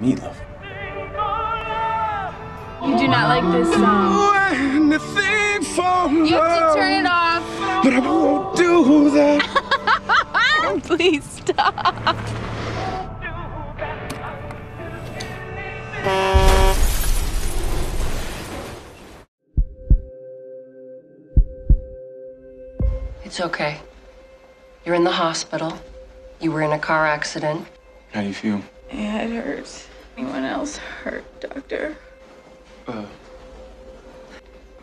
Meatloaf. You do not like this song. Anything for You have to turn it off. But I won't do that. Please stop. It's okay. You're in the hospital. You were in a car accident. How do you feel? My head hurts. Anyone else hurt, doctor? Uh,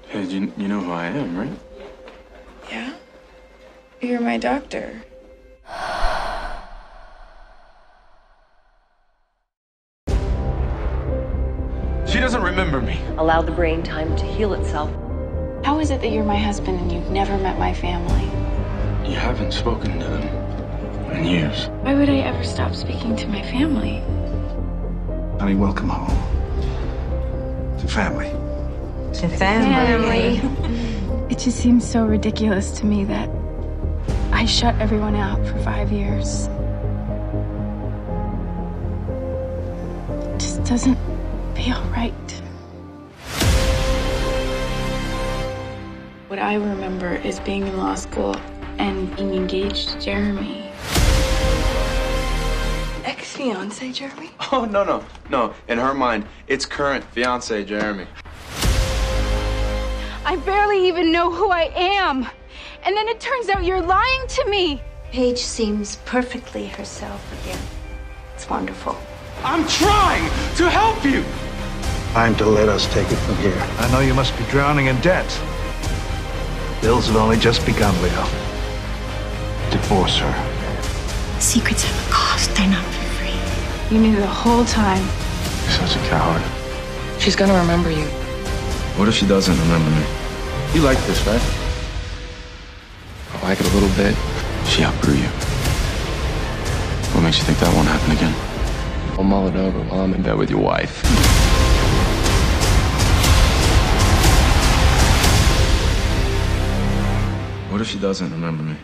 hey, you, you know who I am, right? Yeah? You're my doctor. She doesn't remember me. Allow the brain time to heal itself. How is it that you're my husband and you've never met my family? You haven't spoken to them in years. Why would I ever stop speaking to my family? Honey, welcome home. To family. To family. it just seems so ridiculous to me that I shut everyone out for five years. It just doesn't feel right. What I remember is being in law school and being engaged to Jeremy. Ex fiance Jeremy? Oh, no, no, no. In her mind, it's current fiance Jeremy. I barely even know who I am. And then it turns out you're lying to me. Paige seems perfectly herself again. It's wonderful. I'm trying to help you. Time to let us take it from here. I know you must be drowning in debt. Bills have only just begun, Leo. Divorce her. Secrets have a cost, they're not for free. You knew the whole time. You're such a coward. She's gonna remember you. What if she doesn't remember me? You like this, right? I like it a little bit. She outgrew you. What makes you think that won't happen again? I'll mull it over while I'm in bed with your wife. What if she doesn't remember me?